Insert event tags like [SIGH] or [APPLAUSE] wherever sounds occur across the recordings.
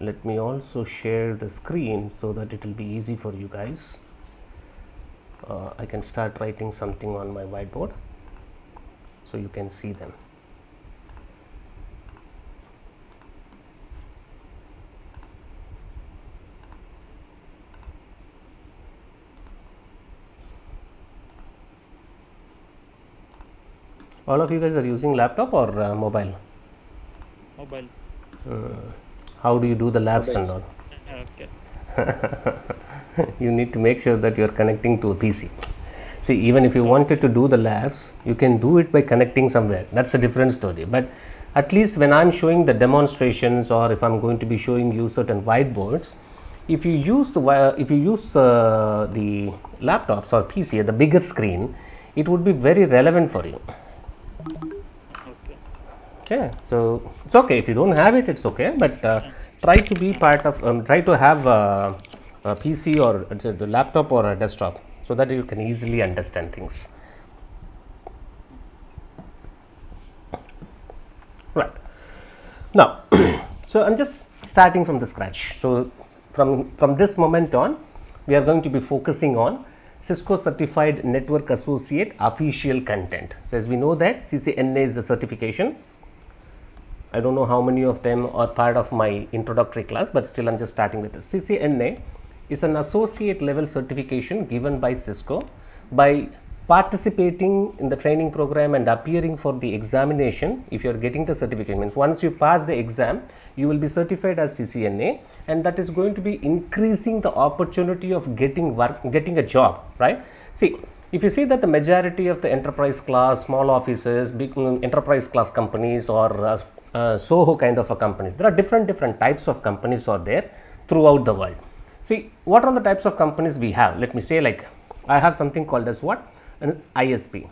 let me also share the screen so that it will be easy for you guys. Uh, I can start writing something on my whiteboard so you can see them. All of you guys are using laptop or uh, mobile? Mobile. How do you do the labs and all Okay. [LAUGHS] you need to make sure that you are connecting to a PC. See, even if you wanted to do the labs, you can do it by connecting somewhere. That's a different story. But at least when I'm showing the demonstrations or if I'm going to be showing you certain whiteboards, if you use the if you use uh, the laptops or PC the bigger screen, it would be very relevant for you. Okay, so it's okay if you don't have it, it's okay. But uh, try to be part of, um, try to have a, a PC or the laptop or a desktop so that you can easily understand things. Right. Now, [CLEARS THROAT] so I'm just starting from the scratch. So from from this moment on, we are going to be focusing on Cisco Certified Network Associate official content. So as we know that CCNA is the certification I don't know how many of them are part of my introductory class, but still I'm just starting with this. CCNA is an associate level certification given by Cisco by participating in the training program and appearing for the examination if you are getting the certificate means once you pass the exam you will be certified as CCNA and that is going to be increasing the opportunity of getting work getting a job right see if you see that the majority of the enterprise class small offices big mm, enterprise class companies or uh, uh, soho kind of a companies. There are different different types of companies are there throughout the world. See what are the types of companies we have? Let me say like i have something called as what? An isp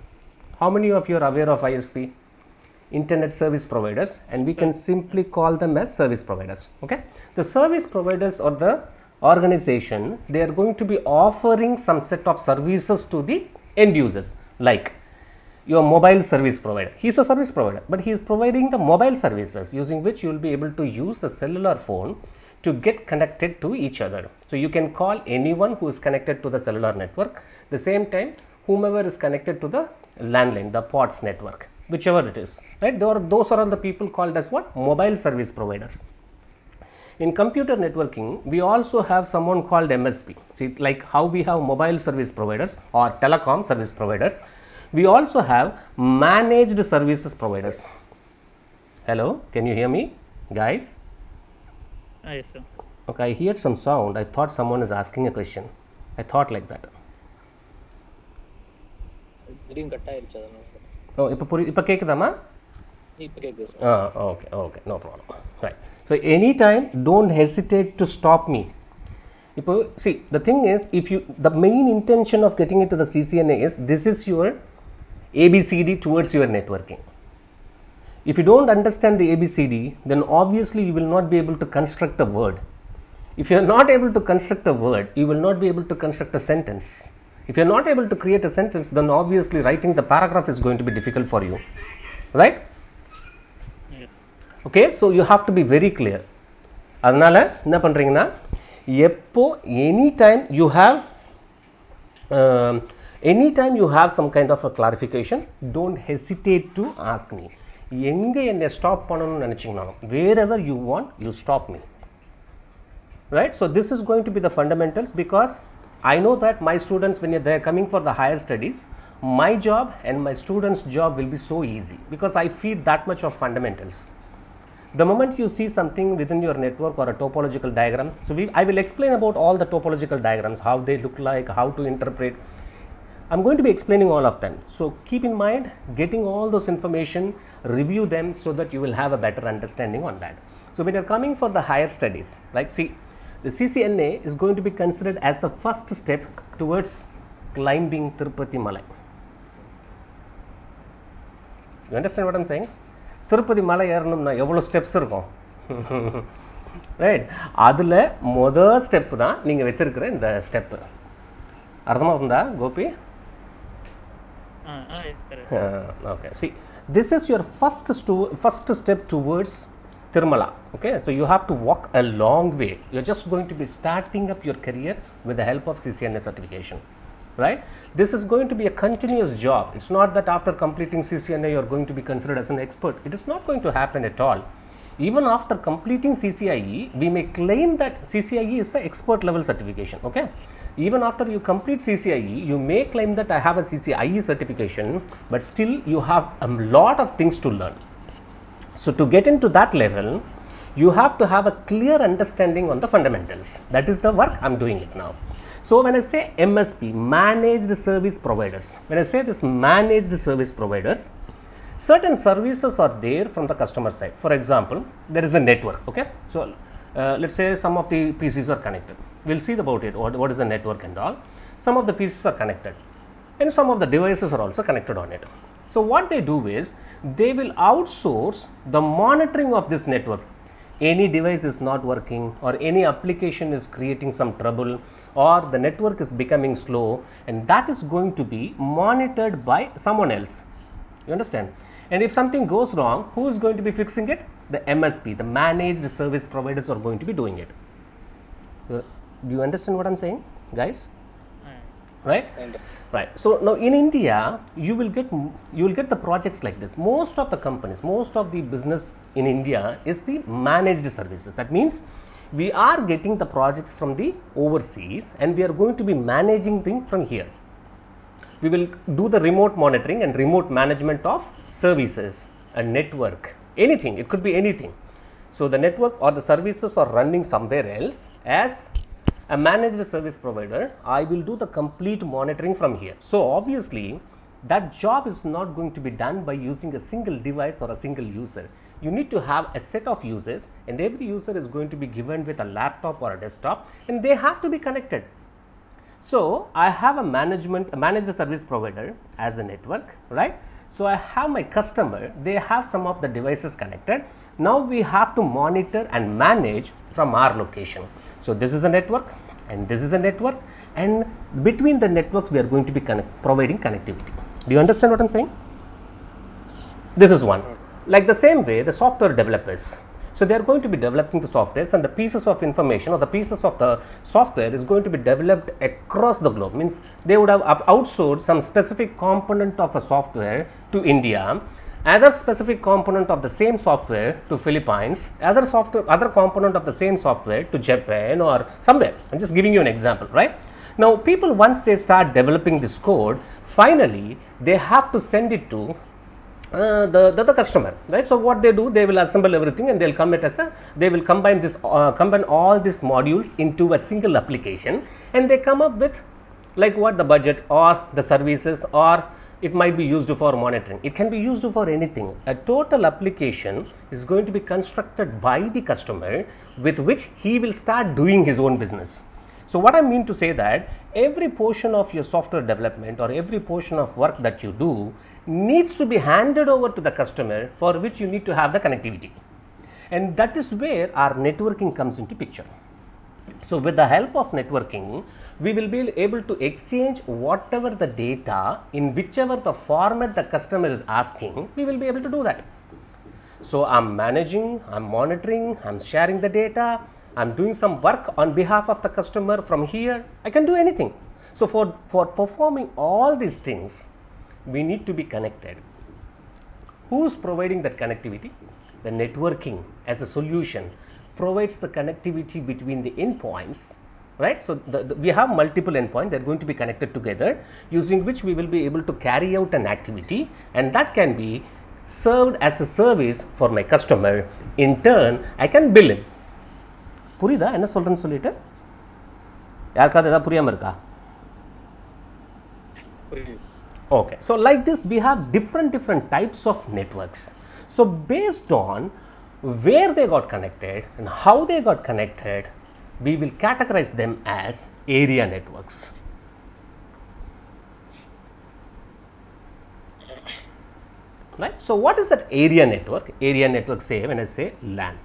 how many of you are aware of isp internet service providers and we can simply call them as service providers okay? The service providers or the organization they are going to be offering some set of services to the end users like your mobile service provider. He is a service provider but he is providing the mobile services using which you will be able to use the cellular phone to get connected to each other. So you can call anyone who is connected to the cellular network the same time whomever is connected to the landline the pots network whichever it is right? Those are, those are all the people called as what? Mobile service providers. In computer networking we also have someone called msp see like how we have mobile service providers or telecom service providers we also have managed services providers hello can you hear me guys Ah, yes, sir. okay i heard some sound i thought someone is asking a question i thought like that திடீர்னு cut ஆயிருச்சு அதனால ஓ இப்போ புரி இப்போ கேட்குதாம்மா இப்போ கேட்குது sir Ah, okay, okay, no problem. Right. So anytime, don't hesitate to stop me. If you- see, the thing is, if you the main intention of getting into the CCNA is this is your ABCD towards your networking. If you don't understand the ABCD, then obviously you will not be able to construct a word. If you are not able to construct a word, you will not be able to construct a sentence. If you are not able to create a sentence, then obviously writing the paragraph is going to be difficult for you. Right? Yes. Okay so you have to be very clear அதனால் என்ன பண்ணுறீங்கன்னா எப்போ any time you have any time you have some kind of a clarification don't hesitate to ask me எங்கே என்னை stop பண்ணணும்னு நினச்சிங்கனாலும் wherever you want you stop me right so this is going to be the fundamentals because i know that my students when they're coming for the higher studies my job and my students job will be so easy because i feed that much of fundamentals the moment you see something within your network or a topological diagram so we, i will explain about all the topological diagrams how they look like how to interpret I'm going to be explaining all of them. So keep in mind getting all those information, review them so that you will have a better understanding on that. So when you're coming for the higher studies, like see, the CCNA is going to be considered as the first step towards climbing Tirupati Malai. You understand what I'm saying? Tirupati மலை ஏறணும்னா எவ்வளோ steps இருக்கும் [LAUGHS] right அதில் மொதல் step தான் நீங்கள் வச்சிருக்கிற இந்த step அர்த்தமாக இருந்தா Gopi Uh, okay, see, this is your first sto- first step towards Tirumala. Okay, so you have to walk a long way. You're just going to be starting up your career with the help of CCNA certification, right? This is going to be a continuous job. It's not that after completing CCNA you're going to be considered as an expert. It is not going to happen at all. Even after completing CCIE, we may claim that CCIE is an expert level certification. Okay, even after you complete CCIE, you may claim that I have a CCIE certification, but still you have a lot of things to learn. So, to get into that level, you have to have a clear understanding on the fundamentals. That is the work I am doing it now. So, when I say MSP, managed service providers, when I say this managed service providers, certain services are there from the customer side. For example, there is a network. Okay, so uh, let's say some of the PCs are connected. We'll see about it. What, what is the network and all. Some of the PCs are connected, and some of the devices are also connected on it. So what they do is they will outsource the monitoring of this network. Any device is not working or any application is creating some trouble or the network is becoming slow and that is going to be monitored by someone else. You understand? And if something goes wrong, who is going to be fixing it? The MSP, the managed service providers are going to be doing it. Do you understand what I'm saying, guys? Hmm. Right? Right. So now in India, you will get you will get the projects like this. Most of the companies, most of the business in India is the managed services. That means we are getting the projects from the overseas, and we are going to be managing them from here. We will do the remote monitoring and remote management of services, a network, anything. It could be anything. So the network or the services are running somewhere else as a managed service provider, I will do the complete monitoring from here. So obviously, that job is not going to be done by using a single device or a single user. You need to have a set of users, and every user is going to be given with a laptop or a desktop, and they have to be connected. So I have a management, a managed service provider as a network, right? So I have my customer, they have some of the devices connected. Now we have to monitor and manage from our location. So this is a network and this is a network and between the networks we are going to be connect, providing connectivity. Do you understand what I'm saying? This is one. Like the same way, the software developers. So they are going to be developing the softwares, and the pieces of information or the pieces of the software is going to be developed across the globe. Means they would have outsourced some specific component of a software to India, other specific component of the same software to Philippines, other software, other component of the same software to Japan or somewhere. I'm just giving you an example, right? Now, people once they start developing this code, finally they have to send it to uh, the, the the customer right so what they do they will assemble everything and they'll come it as a they will combine this uh, combine all these modules into a single application and they come up with like what the budget or the services or it might be used for monitoring it can be used for anything a total application is going to be constructed by the customer with which he will start doing his own business so what I mean to say that every portion of your software development or every portion of work that you do needs to be handed over to the customer for which you need to have the connectivity. And that is where our networking comes into picture. So with the help of networking, we will be able to exchange whatever the data in whichever the format the customer is asking, we will be able to do that. So I'm managing, I'm monitoring, I'm sharing the data, I'm doing some work on behalf of the customer from here. I can do anything. So for, for performing all these things, we need to be connected. Who's providing that connectivity? The networking as a solution provides the connectivity between the endpoints, right? So the, the- we have multiple endpoints, they're going to be connected together using which we will be able to carry out an activity and that can be served as a service for my customer. In turn, I can bill him. புரியுதா என்ன சொல்கிறேன்னு சொல்லிட்டு யாருக்காவது ஏதாவது புரியாமல் இருக்கா புரியுது Okay, so like this, we have different different types of networks. So based on where they got connected and how they got connected, we will categorize them as area networks. Right. So what is that area network? Area network, say when I say LAN.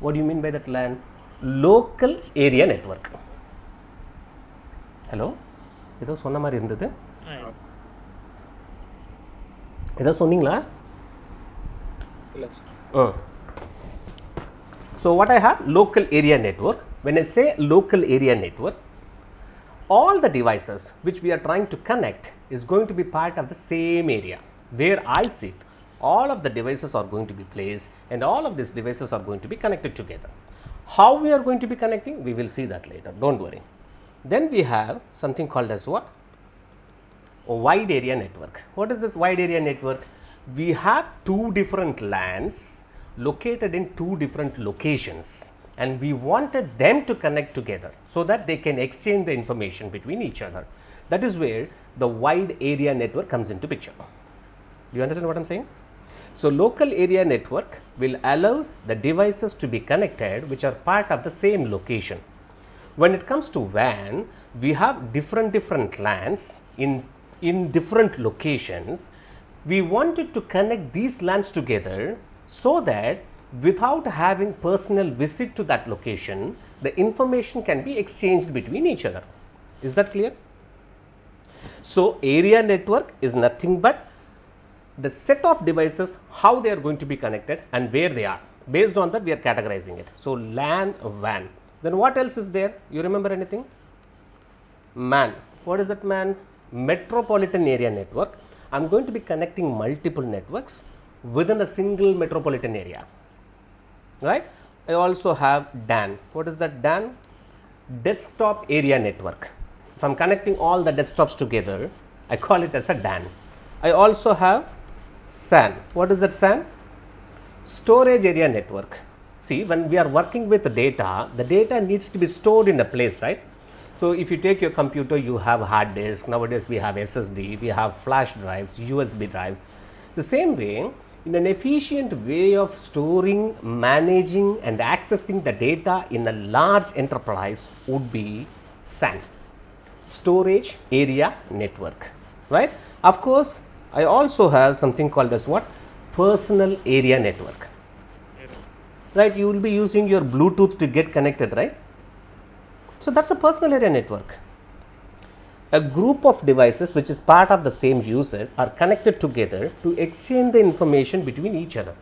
What do you mean by that LAN? Local area network. Hello? ஏதோ சொன்ன மாதிரி இருந்தது ஏதோ சொன்னீங்களா இல்லை sir ம் So, what I have local area network. When I say local area network, all the devices which we are trying to connect is going to be part of the same area where I sit all of the devices are going to be placed and all of these devices are going to be connected together. How we are going to be connecting we will see that later do not worry. Then we have something called as what? A wide area network. What is this wide area network? We have two different LANs located in two different locations and we wanted them to connect together so that they can exchange the information between each other. That is where the wide area network comes into picture. Do you understand what I am saying? So, local area network will allow the devices to be connected which are part of the same location. When it comes to WAN, we have different different LANs in, in different locations. We wanted to connect these LANs together so that without having personal visit to that location, the information can be exchanged between each other. Is that clear? So, area network is nothing but the set of devices how they are going to be connected and where they are based on that we are categorizing it. So, LAN WAN. Then what else is there? You remember anything? MAN. What is that MAN? Metropolitan area network. I am going to be connecting multiple networks within a single metropolitan area right I also have DAN what is that DAN desktop area network if I am connecting all the desktops together I call it as a DAN I also have SAN. What is that SAN? Storage area network. See, when we are working with data, the data needs to be stored in a place, right? So, if you take your computer, you have hard disk. Nowadays, we have SSD, we have flash drives, USB drives. The same way, in an efficient way of storing, managing and accessing the data in a large enterprise would be SAN, storage area network, right? Of course, I also have something called as what? Personal area network. Right, you will be using your Bluetooth to get connected, right? So, that is a personal area network. A group of devices which is part of the same user are connected together to exchange the information between each other.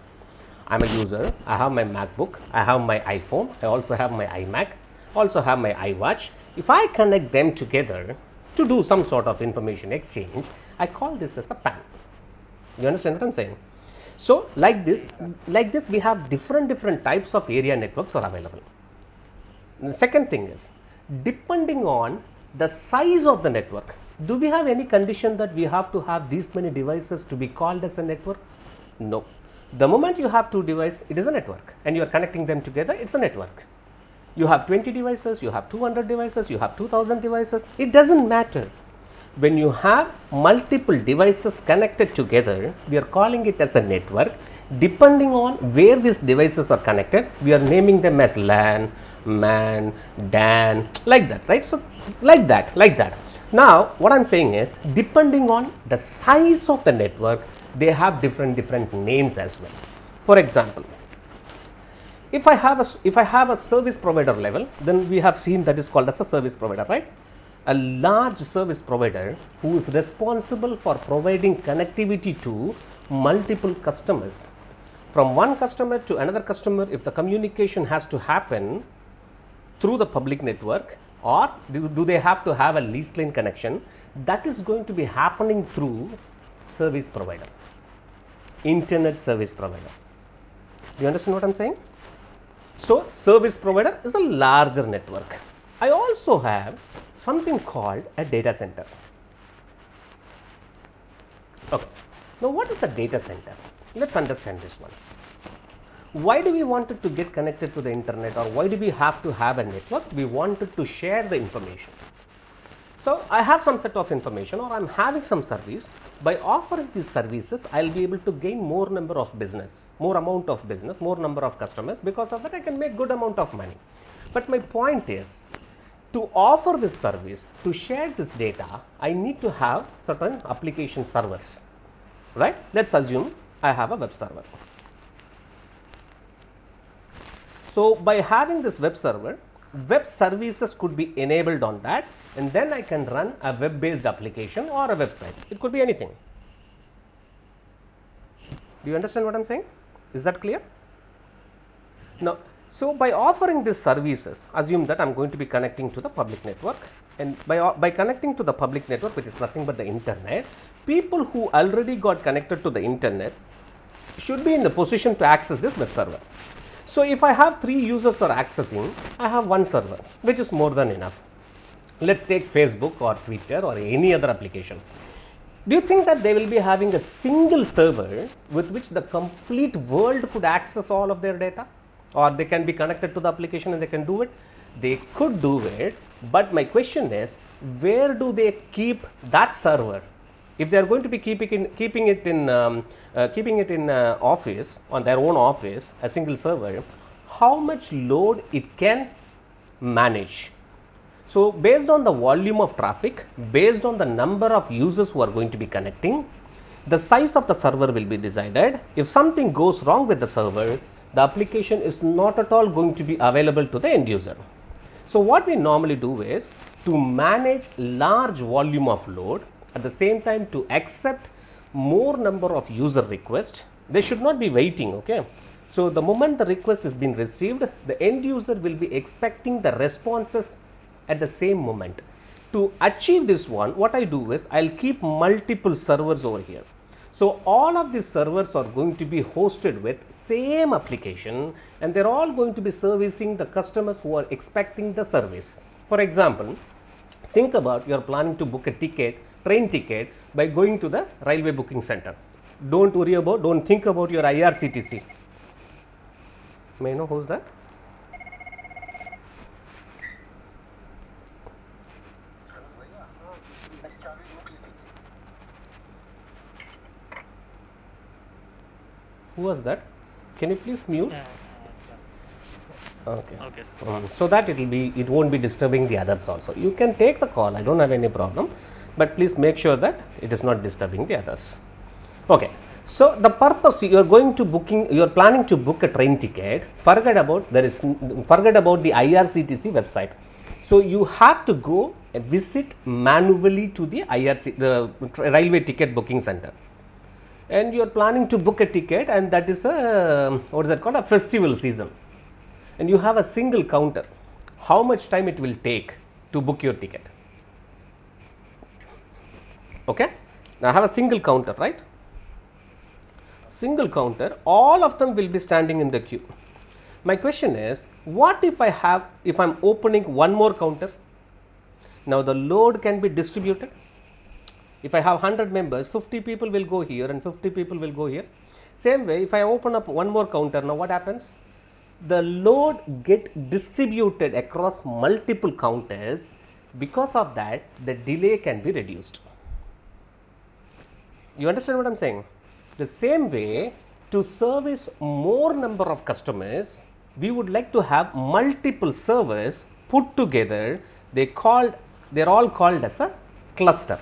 I am a user, I have my MacBook, I have my iPhone, I also have my iMac, also have my iWatch. If I connect them together, to do some sort of information exchange, I call this as a PAN. You understand what I am saying? So, like this, like this we have different different types of area networks are available. The second thing is, depending on the size of the network, do we have any condition that we have to have these many devices to be called as a network? No. The moment you have two devices, it is a network and you are connecting them together, it is a network you have 20 devices, you have 200 devices, you have 2000 devices, it does not matter. When you have multiple devices connected together, we are calling it as a network. Depending on where these devices are connected, we are naming them as LAN, MAN, DAN, like that, right? So, like that, like that. Now, what I am saying is, depending on the size of the network, they have different, different names as well. For example, if I have a if I have a service provider level, then we have seen that is called as a service provider, right? A large service provider who is responsible for providing connectivity to multiple customers. From one customer to another customer, if the communication has to happen through the public network or do, do they have to have a lease line connection, that is going to be happening through service provider, internet service provider. Do you understand what I am saying? So, service provider is a larger network. I also have something called a data center. Okay. Now, what is a data center? Let us understand this one. Why do we wanted to get connected to the internet or why do we have to have a network? We wanted to share the information. So, I have some set of information or I am having some service. By offering these services, I will be able to gain more number of business, more amount of business, more number of customers. Because of that, I can make good amount of money. But my point is, to offer this service, to share this data, I need to have certain application servers, right? Let us assume I have a web server. So, by having this web server, web services could be enabled on that and then I can run a web based application or a website. It could be anything. Do you understand what I am saying? Is that clear? Now, So, by offering these services, assume that I am going to be connecting to the public network and by, by connecting to the public network which is nothing but the internet, people who already got connected to the internet should be in the position to access this web server. So, if I have three users are accessing, I have one server which is more than enough. Let's take Facebook or Twitter or any other application. Do you think that they will be having a single server with which the complete world could access all of their data? Or they can be connected to the application and they can do it? They could do it, but my question is where do they keep that server? If they are going to be keeping, in, keeping it in um, uh, keeping it in uh, office on their own office, a single server, how much load it can manage? So, based on the volume of traffic, based on the number of users who are going to be connecting, the size of the server will be decided. If something goes wrong with the server, the application is not at all going to be available to the end user. So, what we normally do is to manage large volume of load at the same time to accept more number of user requests. They should not be waiting, okay. So, the moment the request is being received, the end user will be expecting the responses at the same moment. To achieve this one, what I do is I'll keep multiple servers over here. So, all of these servers are going to be hosted with same application and they're all going to be servicing the customers who are expecting the service. For example, think about you're planning to book a ticket, train ticket by going to the railway booking center. Don't worry about, don't think about your IRCTC. May I know who's that? Who was that? Can you please mute? Okay. Okay. Um, so that it will be it won't be disturbing the others also you can take the call i don't have any problem but please make sure that it is not disturbing the others. Okay. So the purpose you are going to booking you are planning to book a train ticket. Forget about there is forget about the irctc website. So you have to go and visit manually to the irc the railway ticket booking center. And you are planning to book a ticket and that is a what is that called? A festival season. And you have a single counter. How much time it will take to book your ticket okay now i have a single counter right single counter all of them will be standing in the queue my question is what if i have if i'm opening one more counter now the load can be distributed if I have 100 members, 50 people will go here and 50 people will go here. Same way, if I open up one more counter, now what happens? The load get distributed across multiple counters. Because of that, the delay can be reduced. You understand what I'm saying? The same way, to service more number of customers, we would like to have multiple servers put together. They called, they're all called as a cluster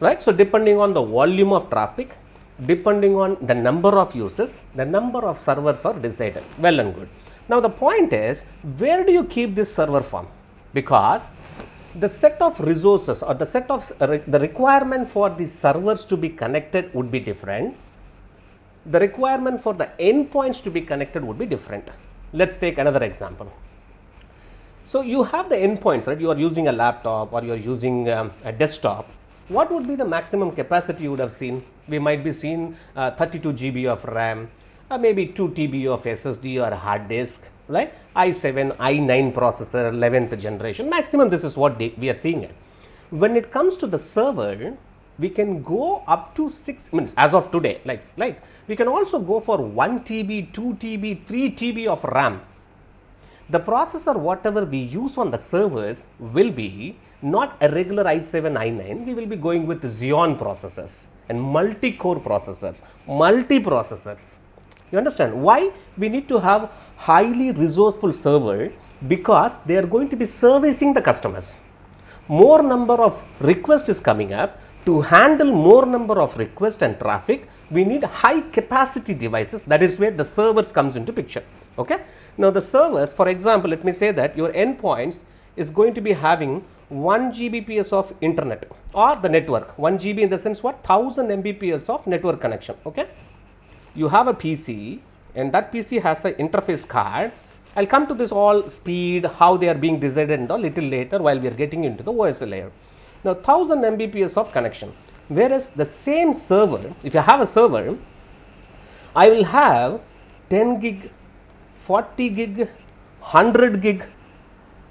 right. So, depending on the volume of traffic, depending on the number of users, the number of servers are decided, well and good. Now, the point is, where do you keep this server farm? Because the set of resources or the set of the requirement for the servers to be connected would be different. The requirement for the endpoints to be connected would be different. Let's take another example. So you have the endpoints, right? You are using a laptop or you are using um, a desktop. What would be the maximum capacity you would have seen? We might be seeing uh, 32 GB of RAM, uh, maybe 2 TB of SSD or hard disk, right? i7, i9 processor, 11th generation. Maximum, this is what we are seeing it. When it comes to the server, we can go up to 6 minutes as of today, like, like we can also go for 1 TB, 2 TB, 3 TB of RAM the processor whatever we use on the servers will be not a regular i7 i9 we will be going with xeon processors and multi-core processors multi-processors you understand why we need to have highly resourceful server because they are going to be servicing the customers. More number of request is coming up. To handle more number of request and traffic we need high capacity devices. That is where the servers comes into picture. Okay? Now the servers for example let me say that your endpoints is going to be having 1 gbps of internet or the network. 1 gb in the sense what? 1000 mbps of network connection. Okay? You have a PC and that PC has an interface card. I'll come to this all speed, how they are being decided and a little later while we are getting into the OS layer. Now 1000 Mbps of connection, whereas the same server, if you have a server, I will have 10 gig, 40 gig, 100 gig.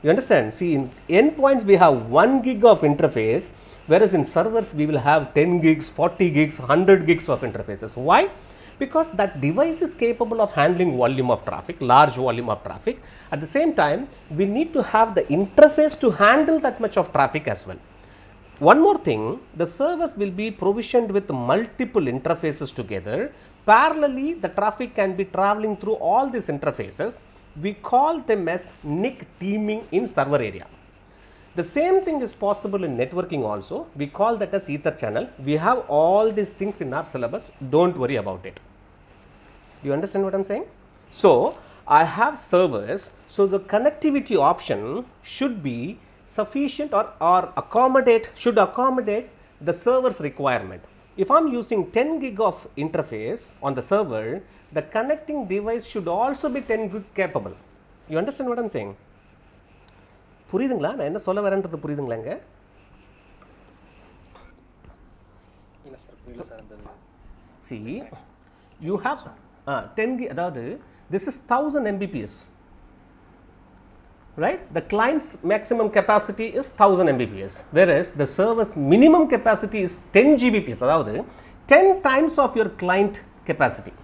You understand? See, in endpoints we have 1 gig of interface, whereas in servers we will have 10 gigs, 40 gigs, 100 gigs of interfaces. Why? Because that device is capable of handling volume of traffic, large volume of traffic. At the same time, we need to have the interface to handle that much of traffic as well. One more thing, the servers will be provisioned with multiple interfaces together. Parallelly, the traffic can be traveling through all these interfaces. We call them as NIC teaming in server area. The same thing is possible in networking also. We call that as ether channel. We have all these things in our syllabus. Don't worry about it. Do you understand what I'm saying? So, I have servers. So, the connectivity option should be sufficient or, or accommodate, should accommodate the server's requirement. If I'm using 10 gig of interface on the server, the connecting device should also be 10 gig capable. You understand what I'm saying? புரியுதுங்களா நான் என்ன சொல்ல வரேன்றது புரியுதுங்களாங்க இல்லை sir புரியல sir அந்த இது. see you have uh, 10 gi- அதாவது this is 1000 mbps right the client's maximum capacity is 1000 mbps whereas the server's minimum capacity is 10 gbps அதாவது 10 times of your client capacity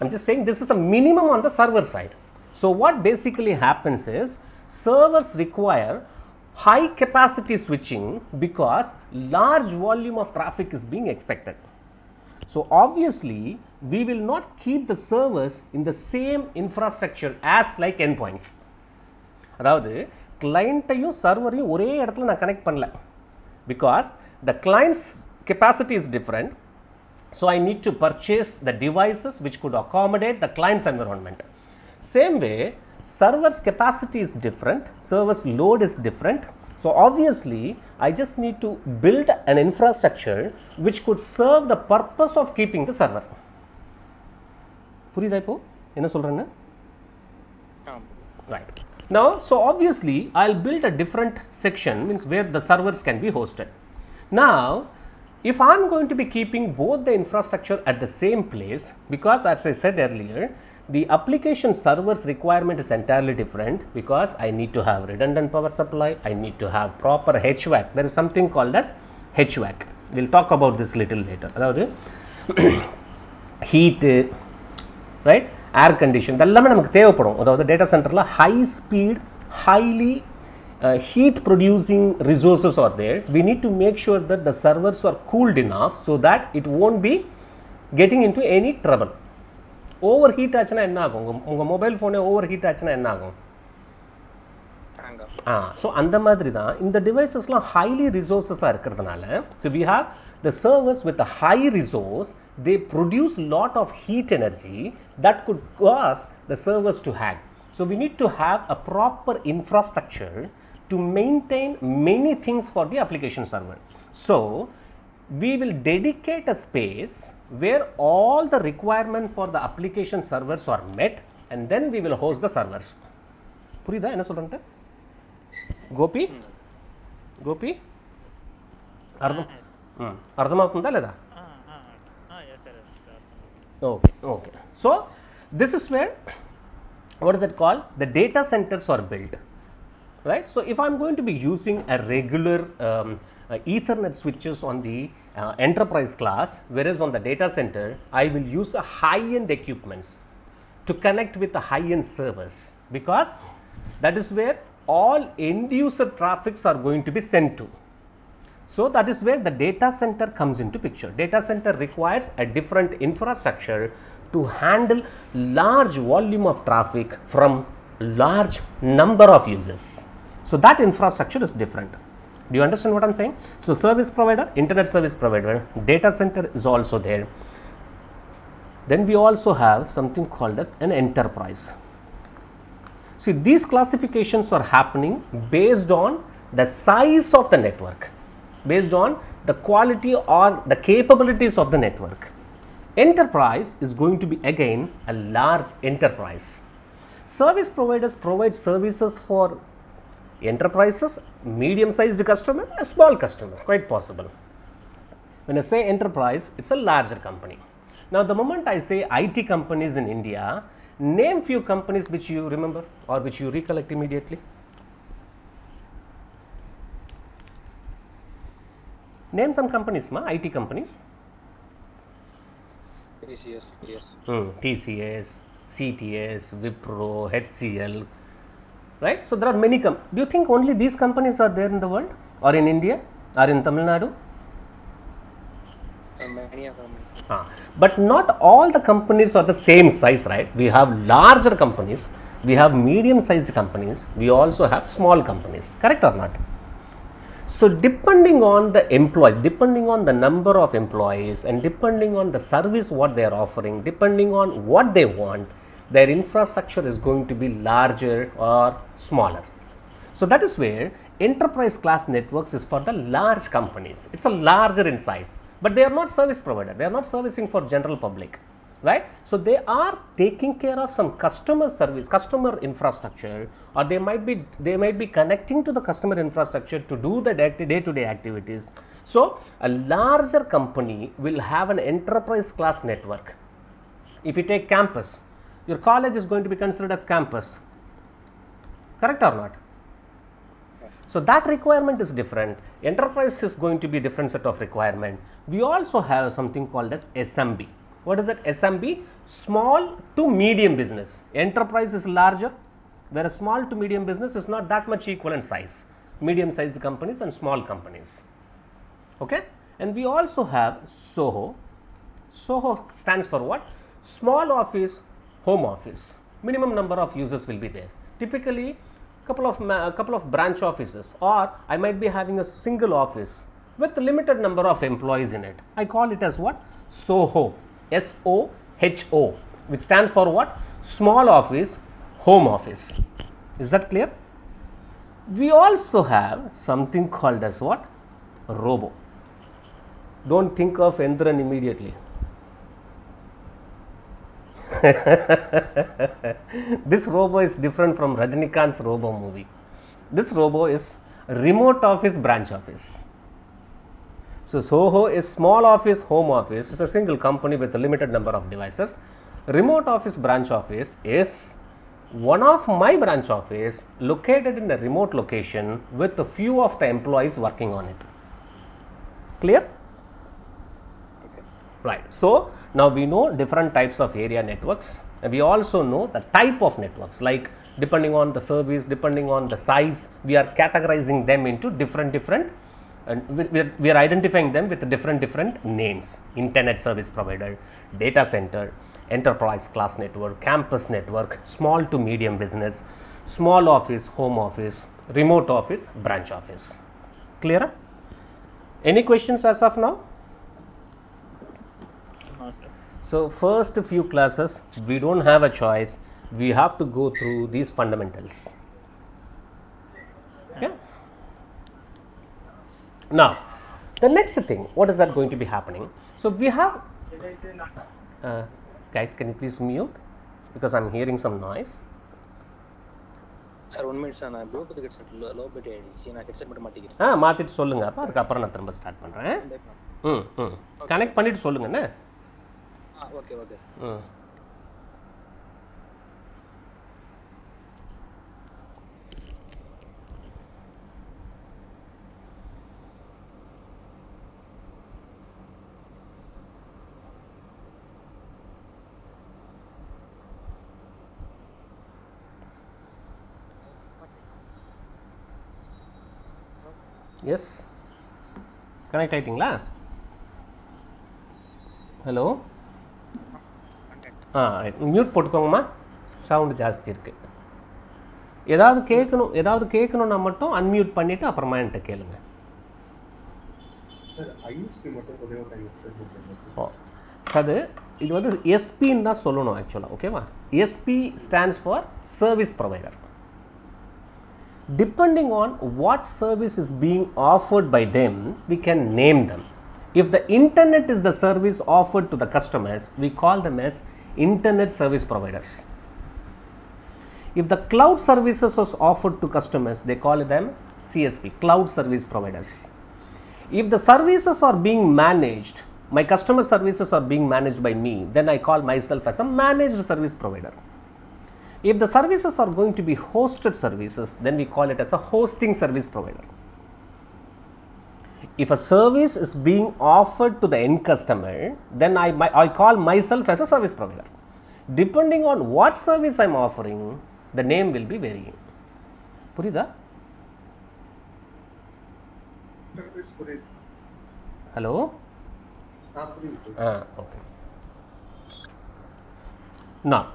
I'm just saying this is the minimum on the server side. So, what basically happens is servers require high capacity switching because large volume of traffic is being expected. So, obviously, we will not keep the servers in the same infrastructure as like endpoints. அதாவது கிளைண்ட்டையும் சர்வரையும் ஒரே இடத்துல நான் connect பண்ணல because the clients capacity is different so I need to purchase the devices which could accommodate the client's environment. Same way, server's capacity is different, server's load is different. So obviously, I just need to build an infrastructure which could serve the purpose of keeping the server. புரியுதா இப்போ என்ன சொல்றேன்னு ஆ Right. Now, so obviously, I'll build a different section means where the servers can be hosted. Now, if I'm going to be keeping both the infrastructure at the same place, because as I said earlier, the application servers requirement is entirely different because I need to have redundant power supply, I need to have proper HVAC. There is something called as HVAC. We'll talk about this little later. அதாவது [CLEARS THROAT] heat right air condition இதெல்லாமே நமக்கு தேவைப்படும் அதாவது data சென்டரில் high speed highly heat producing resources R there we need to make sure that the servers R cooled enough so that it won't be getting in to any trouble over heat ஆச்சுன்னா என்ன ஆகும் உங்கள் உங்கள் mobile ஃபோனே over heat ஆச்சுன்னா என்ன ஆகும் hang of ah so அந்த மாதிரி தான் இந்த டிவைசஸ்லாம் ஹைலி ரிசோர்ஸஸாக இருக்கிறதுனால so we have the servers with high resource they produce lot of heat energy that good cos the servers to hack so we need to have a proper infrastructure to maintain many things for the application server so we will dedicate a space where all the requirement for the application servers are met and then we will host the servers புரியுதா என்ன சொல்றேன்ட்டு గోపి గోపి అర్థం ఉమ్, అర్థమవుతుందా లేదా yes sir yes sir okay okay so this is where what is it called the data centers are built right so if i'm going to be using a regular um, uh, ethernet switches on the uh, enterprise class whereas on the data center i will use a high end equipments to connect with the high end servers because that is where all end user traffics are going to be sent to so that is where the data center comes into picture. Data center requires a different infrastructure to handle large volume of traffic from large number of users. So that infrastructure is different. Do you understand what I'm saying? So service provider, internet service provider, data center is also there. Then we also have something called as an enterprise. See, these classifications are happening based on the size of the network, based on the quality or the capabilities of the network. enterprise is going to be again a large enterprise service providers provide services for enterprises medium sized customer a small customer quite possible when I say enterprise, it's a larger company. Now, the moment I say IT companies in India, name few companies which you remember or which you recollect immediately. Name some companies, ma, IT companies. TCS, TS. Hmm, TCS, CTS, Wipro, HCL, right? So, there are many com- Do you think only these companies are there in the world or in India or in Tamil Nadu? Many of them. Ah, but not all the companies are the same size, right? We have larger companies, we have medium sized companies, we also have small companies, correct or not? So, depending on the employee, depending on the number of employees, and depending on the service what they are offering, depending on what they want, their infrastructure is going to be larger or smaller. So, that is where enterprise class networks is for the large companies. It's a larger in size, but they are not service provider. They are not servicing for general public, right? So, they are taking care of some customer service, customer infrastructure, or they might be they might be connecting to the customer infrastructure to do the day to day activities. So, a larger company will have an enterprise class network. If you take campus, your college is going to be considered as campus, correct or not? So that requirement is different. Enterprise is going to be different set of requirement. We also have something called as SMB. What is that SMB? Small to medium business. Enterprise is larger, whereas small to medium business is not that much equal in size. Medium sized companies and small companies. Okay? And we also have SOHO. SOHO stands for what? Small office, home office. Minimum number of users will be there. Typically, couple of ma- couple of branch offices, or I might be having a single office with limited number of employees in it. I call it as what? SOHO. S O H O, which stands for what? Small office, home office. Is that clear? We also have something called as what? Robo. Don't think of Enthiran immediately. [LAUGHS] this robo is different from Rajnikant's robo movie. This robo is remote office branch office. So, Soho is small office home office is a single company with a limited number of devices. Remote office branch office is one of my branch office located in a remote location with a few of the employees working on it. Clear? Right. So, now we know different types of area networks and we also know the type of networks like depending on the service, depending on the size, we are categorizing them into different different and we, are, we are identifying them with different different names internet service provider, data center, enterprise class network, campus network, small to medium business, small office, home office, remote office, branch office. Clear? Any questions as of now? So, first few classes we do not have a choice, we have to go through these fundamentals. Okay. Now, the next thing, what is that going to be happening? So, we have, uh, guys, can you please mute because I am hearing some noise. Sir one minute sir நான் Bluetooth headset low battery ஆயிடுச்சு நான் headset மட்டும் மாட்டிக்கிறேன் ஆ மாற்றிட்டு சொல்லுங்க அப்போ அதுக்கப்புறம் நான் திரும்ப ஸ்டார்ட் பண்ணுறேன் ம் ம் கனெக்ட் பண்ணிட்டு சொல்லுங்கண்ணே okay okay. Sir yes connect ஆயிட்டிங்களா? Hello ஆ மியூட் போட்டுக்கோங்கம்மா. சவுண்டு ஜாஸ்தி இருக்குது ஏதாவது கேட்கணும் ஏதாவது கேட்கணுன்னா மட்டும் அன்மியூட் பண்ணிவிட்டு அப்புறமா என்கிட்ட கேளுங்க. அது இது வந்து எஸ்பின்னு தான் சொல்லணும் ஆக்சுவலாக ஓகேவா SP stands for service provider depending on what service is being offered by them we can name them. If the internet is the service offered to the customers, we call them as internet service providers. If the cloud services was offered to customers, they call them CSP, cloud service providers. If the services are being managed, my customer services are being managed by me, then I call myself as a managed service provider. If the services are going to be hosted services, then we call it as a hosting service provider if a service is being offered to the end customer, then I, my, I call myself as a service provider. Depending on what service I am offering, the name will be varying. Purida? Hello? Ah, okay. Now,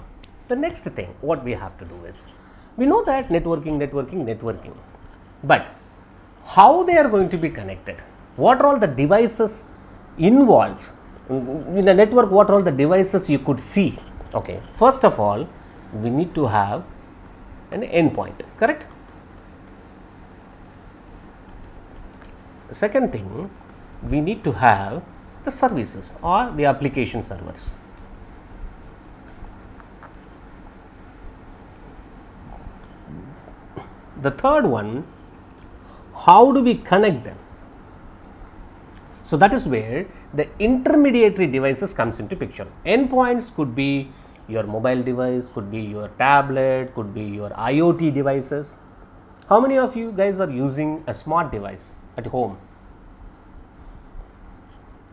the next thing what we have to do is, we know that networking, networking, networking, but how they are going to be connected? What are all the devices involved in a network? What are all the devices you could see? Okay, first of all, we need to have an endpoint, correct? Second thing, we need to have the services or the application servers. The third one, how do we connect them? So that is where the intermediary devices comes into picture. Endpoints could be your mobile device, could be your tablet, could be your IoT devices. How many of you guys are using a smart device at home?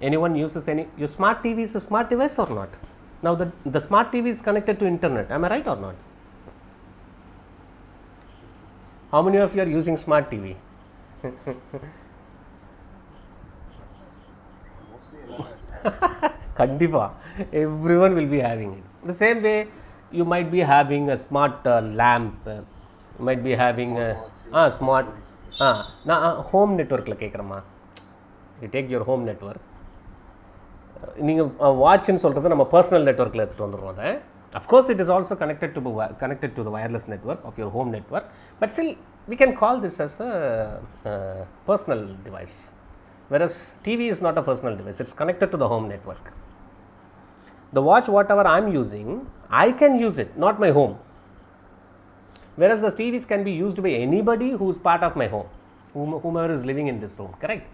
Anyone uses any your smart TV is a smart device or not? Now the, the smart TV is connected to internet. Am I right or not? How many of you are using smart TV? [LAUGHS] கண்டிப்பா. Everyone will be having it. The same way you might be having a smart uh, lamp. Uh, you might be having a smart நான் home நெட்ஒர்க்கில் கேட்குறேம்மா you take your home network நீங்கள் வாட்ச்னு சொல்கிறது நம்ம personal நெட்ஒர்க்கில் எடுத்துகிட்டு வந்துடுவோம் அதை. Of course it is also connected to connected to the wireless network of your home network but still we can call this as a uh, personal device. Whereas TV is not a personal device it's connected to the home network. The watch whatever I'm using I can use it not my home. Whereas the TVs can be used by anybody who is part of my home whomever is living in this room correct?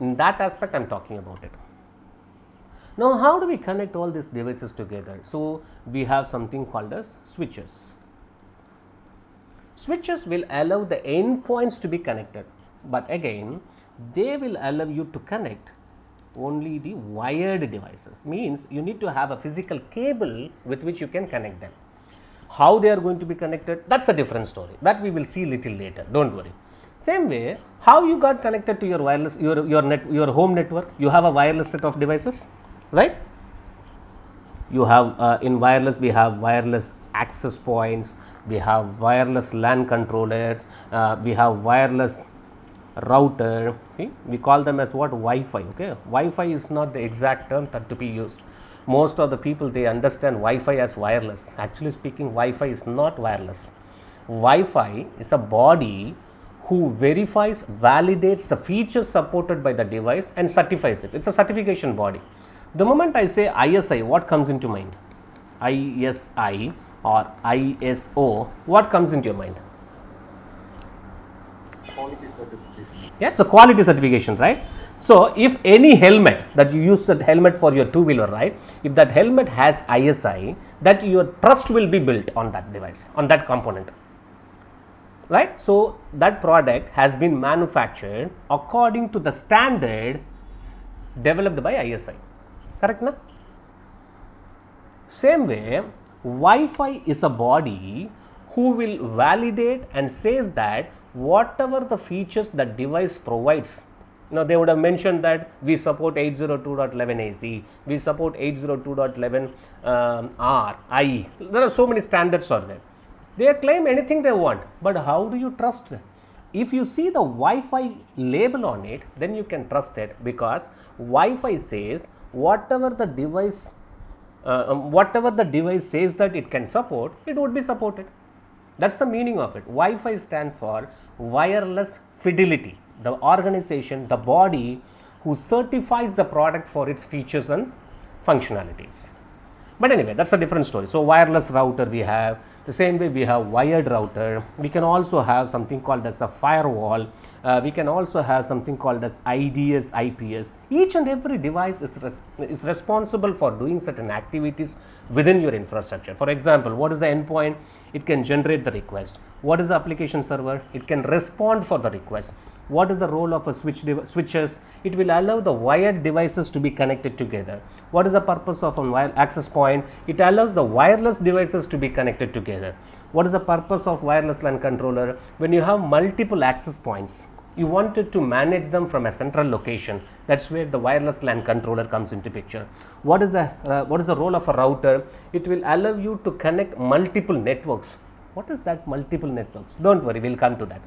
In that aspect I'm talking about it. Now how do we connect all these devices together? So we have something called as switches switches will allow the endpoints to be connected. But again they will allow you to connect only the wired devices. Means you need to have a physical cable with which you can connect them. How they are going to be connected? That's a different story. That we will see little later. Don't worry. Same way how you got connected to your wireless your your net your home network? You have a wireless set of devices right? You have uh, in wireless we have wireless access points we have wireless LAN controllers uh, we have wireless router see we call them as what? Wi-Fi okay? Wi-Fi is not the exact term that to be used. Most of the people they understand Wi-Fi as wireless. Actually speaking Wi-Fi is not wireless. Wi-Fi is a body who verifies validates the features supported by the device and certifies it. It's a certification body. The moment I say ISI what comes into mind? ISI or ISO what comes into your mind? Quality certification. yeah a quality certification right? So if any helmet that you use that helmet for your two wheeler right? If that helmet has isi that your trust will be built on that device on that component. Right? So that product has been manufactured according to the standard developed by isi correct na? Same way wi-fi is a body who will validate and says that whatever the features that device provides. Now they would have mentioned that we support 802.11 ac we support 802.11 um, ie. there are so many standards are there. They claim anything they want but how do you trust them? If you see the wi-fi label on it then you can trust it because wi-fi says whatever the device um, whatever the device says that it can support it would be supported. That's the meaning of it. Wi-fi stands for wireless fidelity. The organization, the body who certifies the product for its features and functionalities. But anyway, that's a different story. So, wireless router we have, the same way we have wired router, we can also have something called as a firewall, uh, we can also have something called as IDS, IPS. Each and every device is, res- is responsible for doing certain activities within your infrastructure. For example, what is the endpoint? It can generate the request. What is the application server? It can respond for the request. What is the role of a switch switches? It will allow the wired devices to be connected together. What is the purpose of a wire access point? It allows the wireless devices to be connected together. What is the purpose of wireless LAN controller? When you have multiple access points, you wanted to manage them from a central location. That's where the wireless LAN controller comes into picture. What is the uh, what is the role of a router? It will allow you to connect multiple networks. What is that multiple networks? Don't worry, we'll come to that.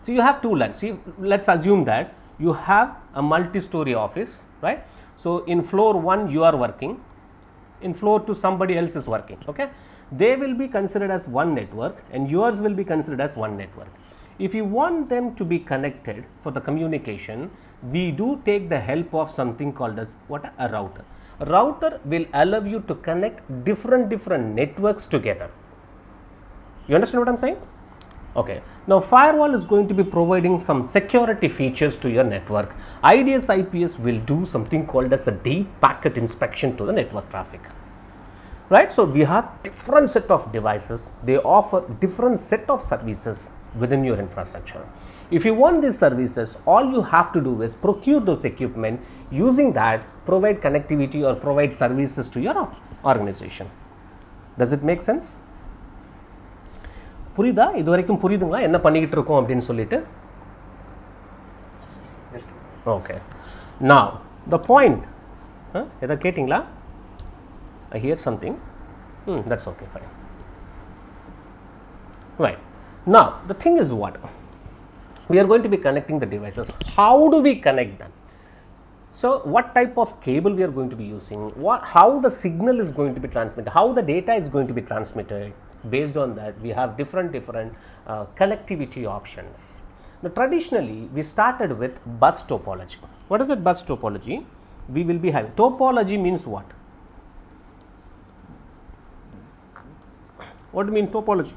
So you have two LANs. See, let's assume that you have a multi-story office, right? So in floor one you are working, in floor two somebody else is working. Okay, they will be considered as one network, and yours will be considered as one network. If you want them to be connected for the communication, we do take the help of something called as what a router. A router will allow you to connect different different networks together. You understand what I'm saying? Okay. Now, firewall is going to be providing some security features to your network. IDS IPS will do something called as a deep packet inspection to the network traffic. Right. So, we have different set of devices. They offer different set of services within your infrastructure. If you want these services, all you have to do is procure those equipment using that provide connectivity or provide services to your organization. Does it make sense? புரியுதா இது வரைக்கும் புரியுதுங்களா என்ன பண்ணிக்கிட்டு இருக்கோம் அப்படின்னு சொல்லிட்டு Yes. Okay நான் த பாயிண்ட் எதை கேட்டிங்களா I hear something hmm that's okay fine right now the thing is what? We are going to be connecting the devices. How do we connect them? So what type of cable we are going to be using? What how the signal is going to be transmitted? How the data is going to be transmitted? Based on that we have different different uh, connectivity options. Now traditionally we started with bus topology. What is that bus topology? We will be having topology means what? What do you mean topology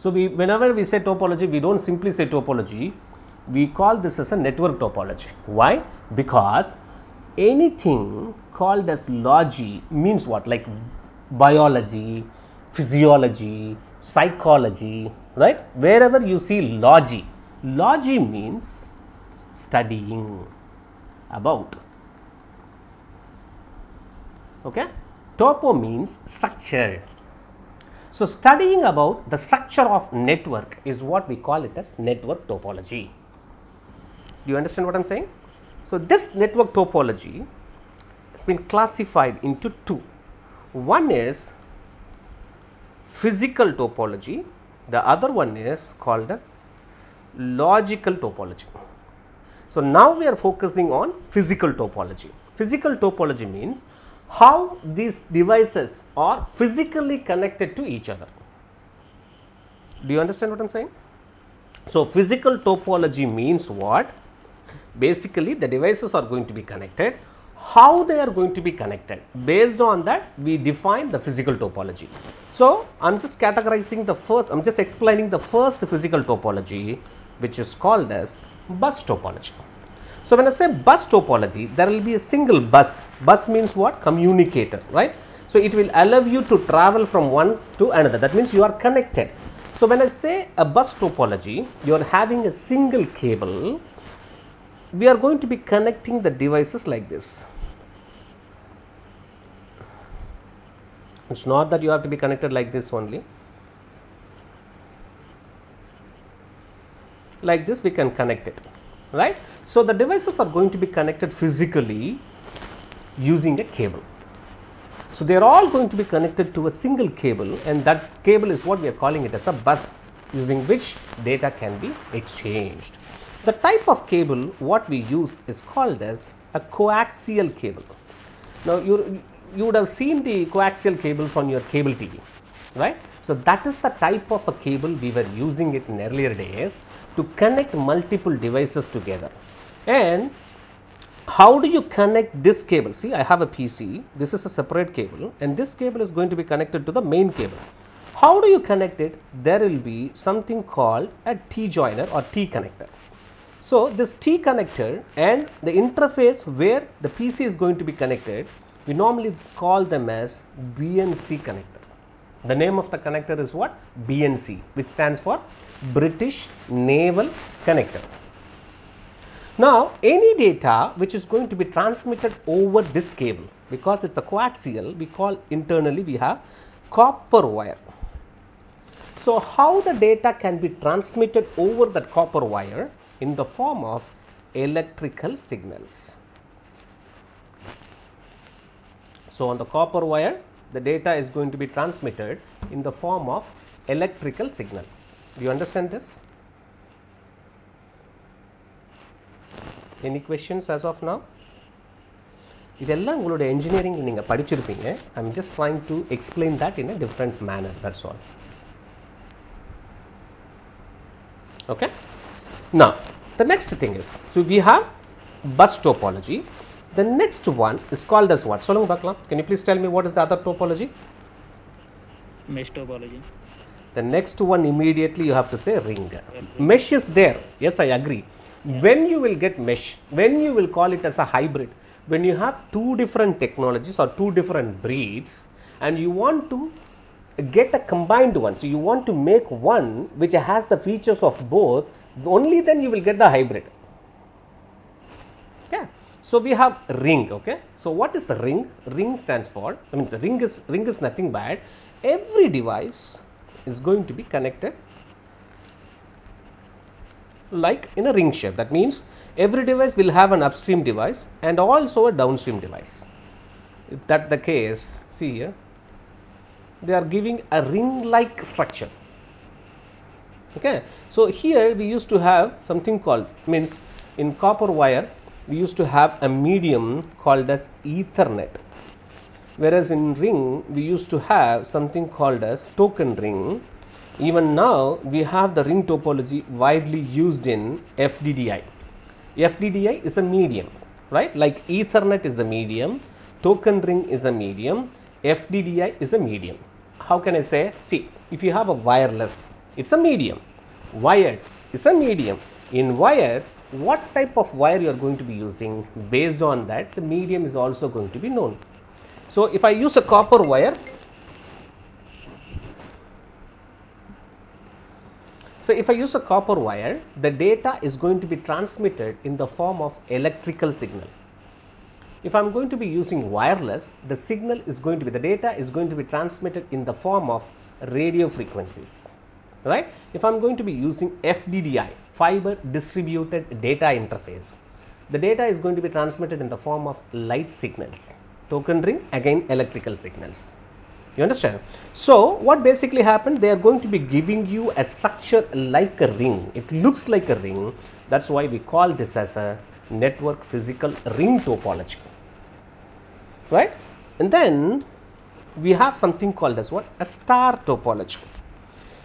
so we whenever we say topology, we don't simply say topology. We call this as a network topology. Why? Because anything called as logy means what? Like biology, physiology, psychology, right? Wherever you see logy, logy means studying about. Okay? Topo means structure. So, studying about the structure of network is what we call it as network topology. Do you understand what I am saying? So, this network topology has been classified into two. One is physical topology, the other one is called as logical topology. So, now we are focusing on physical topology. Physical topology means how these devices are physically connected to each other. Do you understand what I am saying? So, physical topology means what? Basically, the devices are going to be connected. How they are going to be connected? Based on that, we define the physical topology. So, I am just categorizing the first, I am just explaining the first physical topology, which is called as bus topology. So, when I say bus topology, there will be a single bus. Bus means what? Communicator, right? So, it will allow you to travel from one to another. That means you are connected. So, when I say a bus topology, you are having a single cable. We are going to be connecting the devices like this. It's not that you have to be connected like this only. Like this, we can connect it, right? So, the devices are going to be connected physically using a cable. So, they are all going to be connected to a single cable and that cable is what we are calling it as a bus using which data can be exchanged. The type of cable what we use is called as a coaxial cable. Now, you, you would have seen the coaxial cables on your cable TV, right. So, that is the type of a cable we were using it in earlier days to connect multiple devices together. And how do you connect this cable? See, I have a PC, this is a separate cable, and this cable is going to be connected to the main cable. How do you connect it? There will be something called a T joiner or T connector. So, this T connector and the interface where the PC is going to be connected, we normally call them as BNC connector. The name of the connector is what? BNC, which stands for British Naval Connector. Now, any data which is going to be transmitted over this cable, because it's a coaxial, we call internally we have copper wire. So, how the data can be transmitted over that copper wire in the form of electrical signals. So, on the copper wire the data is going to be transmitted in the form of electrical signal. Do you understand this? Any questions as of now? இதெல்லாம் உங்களோட engineering நீங்கள் படிச்சிருப்பீங்க I am just trying to explain that in a different manor that's all okay now the next thing is so we have bus topology the next one is called as what? Solung Bakla, can you please tell me what is the other topology? Mesh topology. The next one immediately you have to say ring. Mesh is there. Yes, I agree. Yeah. When you will get mesh, when you will call it as a hybrid, when you have two different technologies or two different breeds and you want to get a combined one. So, you want to make one which has the features of both, only then you will get the hybrid so we have ring okay? So what is the ring? Ring stands for i mean ring is ring is nothing bad. every device is going to be connected like in a ring shape. That means every device will have an upstream device and also a downstream device. If that the case see here they are giving a ring like structure. Okay? So here we used to have something called means in copper wire we used to have a medium called as ethernet. Whereas in ring we used to have something called as token ring. Even now we have the ring topology widely used in fddi fddi is a medium right? Like ethernet is the medium token ring is a medium fddi is a medium. How can i say? See if you have a wireless it's a medium. Wired is a medium. In wired what type of wire you are going to be using based on that the medium is also going to be known. So if i use a copper wire so if i use a copper wire the data is going to be transmitted in the form of electrical signal. If I'm going to be using wireless, the signal is going to be, the data is going to be transmitted in the form of radio frequencies, right. If I'm going to be using FDDI, fiber distributed data interface, the data is going to be transmitted in the form of light signals, token ring again electrical signals. You understand? So, what basically happened? They are going to be giving you a structure like a ring. It looks like a ring. That's why we call this as a network physical ring topology right and then we have something called as what a star topology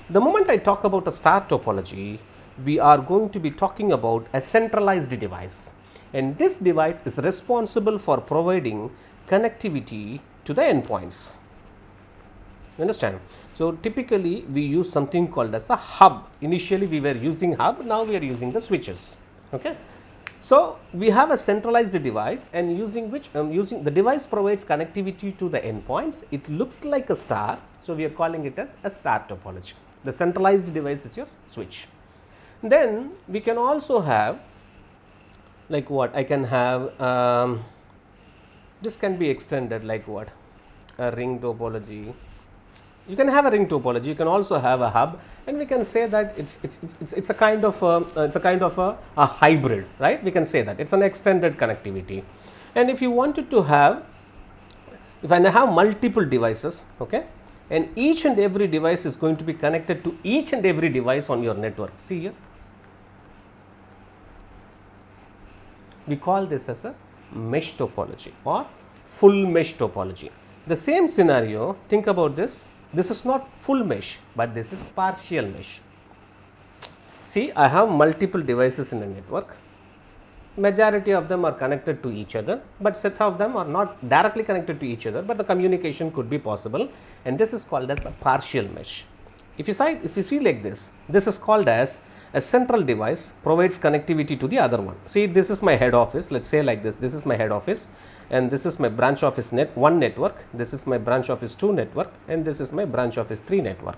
the moment i talk about a star topology we are going to be talking about a centralized device and this device is responsible for providing connectivity to the endpoints you understand so typically we use something called as a hub initially we were using hub now we are using the switches okay so, we have a centralized device and using which um, using the device provides connectivity to the endpoints. It looks like a star. So, we are calling it as a star topology. The centralized device is your switch. Then we can also have like what I can have um, this can be extended like what? A ring topology. You can have a ring topology. You can also have a hub. And we can say that it's it's it's, it's a kind of a, it's a kind of a, a hybrid right? We can say that. It's an extended connectivity. And if you wanted to have if I have multiple devices okay and each and every device is going to be connected to each and every device on your network see here we call this as a mesh topology or full mesh topology the same scenario think about this this is not full mesh, but this is partial mesh. See, I have multiple devices in the network. Majority of them are connected to each other, but set of them are not directly connected to each other, but the communication could be possible and this is called as a partial mesh. If you, see, if you see like this, this is called as a central device provides connectivity to the other one. See, this is my head office, let us say like this, this is my head office and this is my branch office net 1 network, this is my branch office 2 network and this is my branch office 3 network.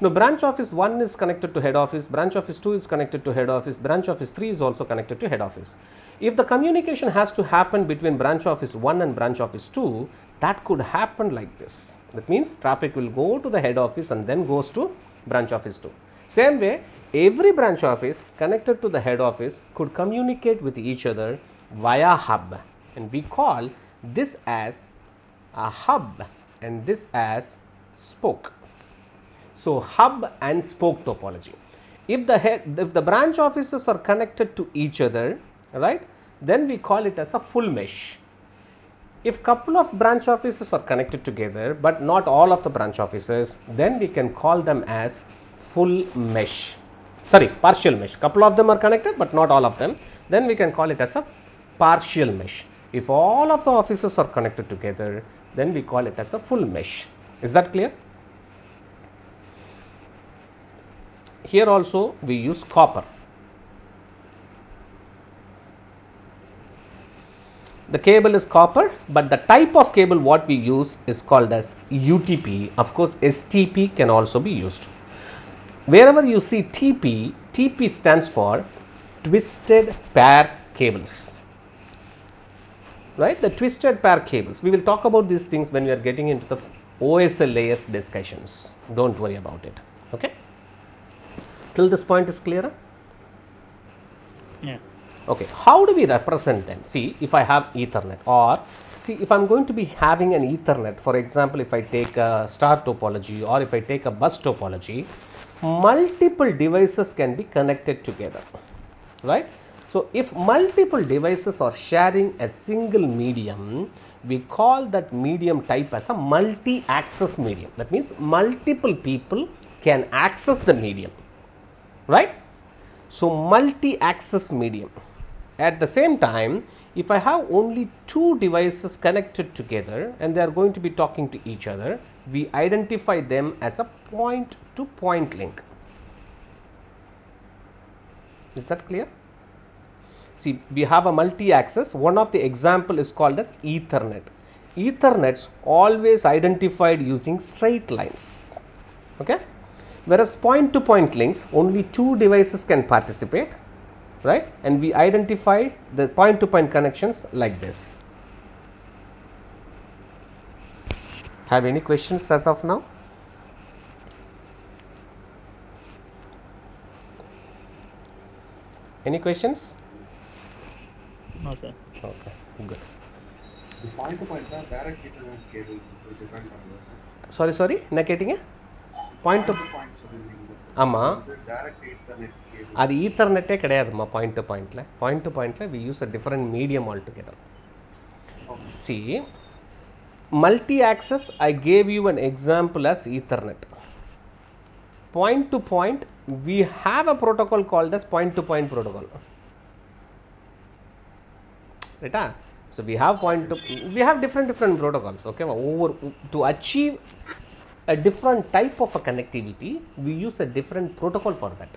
Now, branch office 1 is connected to head office, branch office 2 is connected to head office, branch office 3 is also connected to head office. If the communication has to happen between branch office 1 and branch office 2, that could happen like this. That means traffic will go to the head office and then goes to branch office 2. Same way, every branch office connected to the head office could communicate with each other via hub and we call this as a hub and this as spoke. So, hub and spoke topology. If the head, if the branch offices are connected to each other, right, then we call it as a full mesh. If couple of branch offices are connected together, but not all of the branch offices, then we can call them as full mesh. Sorry, partial mesh. Couple of them are connected, but not all of them. Then we can call it as a partial mesh. If all of the offices are connected together, then we call it as a full mesh. Is that clear? Here also we use copper. The cable is copper, but the type of cable what we use is called as UTP. Of course, STP can also be used. Wherever you see TP, TP stands for twisted pair cables. Right? The twisted pair cables. We will talk about these things when we are getting into the OSI layers discussions. Don't worry about it. Okay? Till this point is clearer? Yeah. Okay, how do we represent them? See, if I have Ethernet or see if I am going to be having an Ethernet, for example, if I take a star topology or if I take a bus topology, multiple devices can be connected together, right? So, if multiple devices are sharing a single medium, we call that medium type as a multi-access medium. That means multiple people can access the medium, right? So, multi-access medium. At the same time, if I have only two devices connected together and they are going to be talking to each other, we identify them as a point to point link. Is that clear? See, we have a multi-access. One of the example is called as Ethernet. Ethernets always identified using straight lines. Okay? Whereas point to point links, only two devices can participate right and we identify the point to point connections like this. Have any questions as of now? Any questions? No, sir. Okay, good. The point to point தான் direct Ethernet cable depend பண்ணுது sir. Sorry, sorry, என்ன கேட்டீங்க point to Point to point சொல்லிருந்தீங்க sir. ஆமாம் வந்து direct Ethernet cable. அது ஈத்தர்நெட்டே கிடையாதுமா point to பாயிண்டில் point to பாயிண்டில் we use a different medium all together C multi access I gave you an example as ethernet point to point we have a protocol called as point to point protocol right ah? so we have point to we have different different protocols okay over to achieve a different type of a connectivity we use a different protocol for that.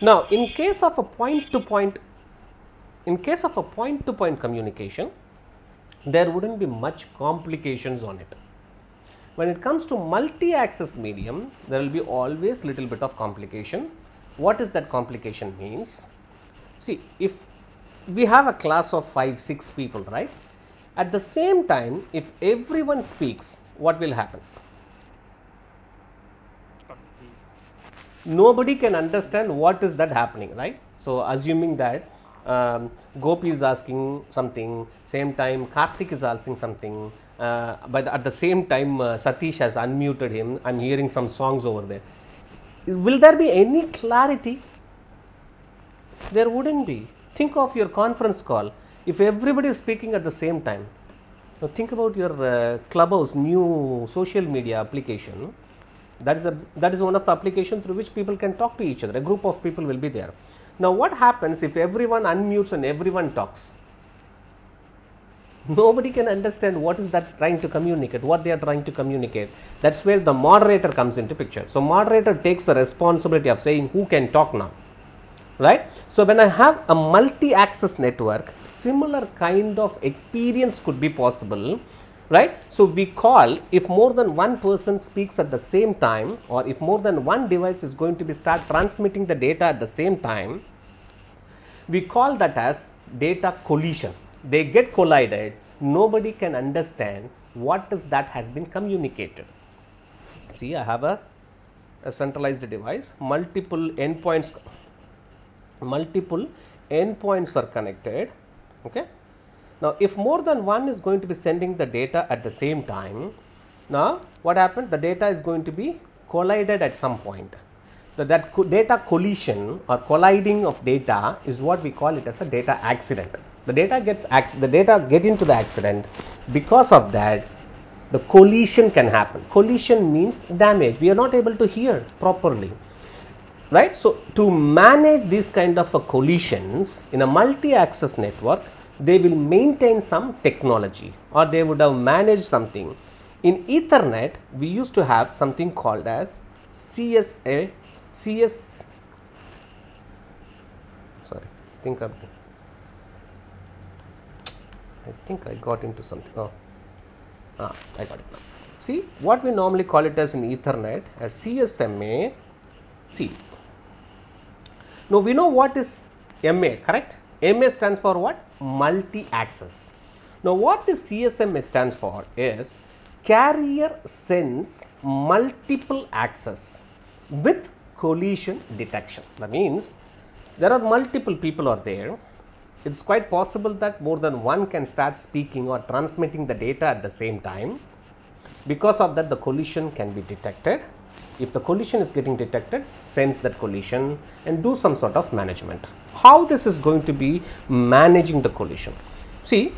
Now in case of a point to point in case of a point to point communication there wouldn't be much complications on it. When it comes to multi-access medium there will be always little bit of complication. What is that complication means? See if we have a class of 5 6 people right at the same time if everyone speaks what will happen? Nobody can understand what is that happening right? So assuming that um, gopi is asking something same time karthik is asking something uh, but at the same time uh, satish has unmuted him i'm hearing some songs over there. Will there be any clarity? There wouldn't be. Think of your conference call if everybody is speaking at the same time Now think about your uh, Clubhouse new social media application. That is a that is one of the application through which people can talk to each other. A group of people will be there. Now what happens if everyone unmutes and everyone talks? [LAUGHS] Nobody can understand what is that trying to communicate, what they are trying to communicate. That's where the moderator comes into picture. So moderator takes the responsibility of saying who can talk now right. So, when I have a multi access network similar kind of experience could be possible right. So, we call if more than one person speaks at the same time or if more than one device is going to be start transmitting the data at the same time we call that as data collision. They get collided nobody can understand what is that has been communicated. See I have a, a centralized device multiple endpoints multiple endpoints are connected. Okay. Now, if more than one is going to be sending the data at the same time, now what happened? The data is going to be collided at some point. So, that co data collision or colliding of data is what we call it as a data accident. The data gets the data get into the accident because of that the collision can happen. Collision means damage. We are not able to hear properly right. So, to manage these kind of collisions in a multi-access network, they will maintain some technology or they would have managed something. In Ethernet, we used to have something called as CSA, CS, sorry, think of, I think I got into something, oh, ah, I got it now. See, what we normally call it as in Ethernet as CSMA C. Now, we know what is MA, correct? MA stands for what? Multi-access. Now, what this CSMA stands for is carrier sense multiple access with collision detection. That means, there are multiple people are there. It is quite possible that more than one can start speaking or transmitting the data at the same time. Because of that, the collision can be detected if the collision is getting detected sense that collision and do some sort of management. How this is going to be managing the collision? See